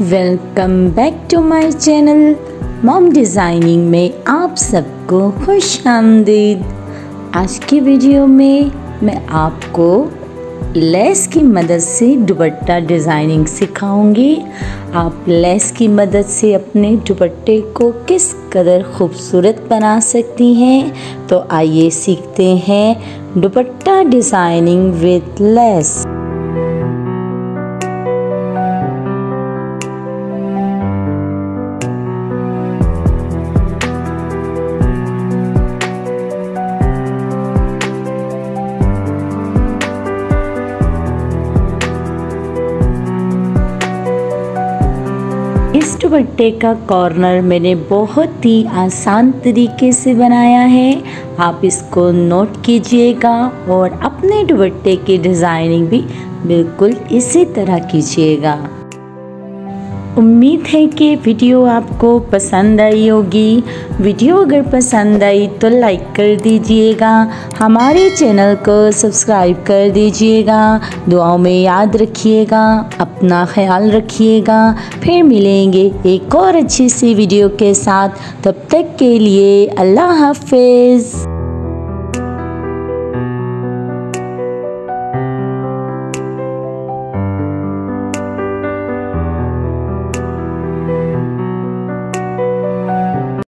Welcome back to my channel mom designing में आप सबको खुश आमदीद। आज की वीडियो में मैं आपको लेस की मदद से दुपट्टा डिज़ाइनिंग सिखाऊँगी। आप लेस की मदद से अपने दुपट्टे को किस कदर खूबसूरत बना सकती हैं? तो आइए सीखते हैं दुपट्टा डिज़ाइनिंग विद लेस इस दुपट्टे का कॉर्नर मैंने बहुत ही आसान तरीके से बनाया है। आप इसको नोट कीजिएगा और अपने दुपट्टे की डिज़ाइनिंग भी बिल्कुल इसी तरह कीजिएगा। उम्मीद है कि वीडियो आपको पसंद आई होगी। वीडियो अगर पसंद आई तो लाइक कर दीजिएगा। हमारे चैनल को सब्सक्राइब कर दीजिएगा। दुआओं में याद रखिएगा, अपना ख्याल रखिएगा। फिर मिलेंगे एक और अच्छी सी वीडियो के साथ। तब तक के लिए अल्लाह हाफिज़।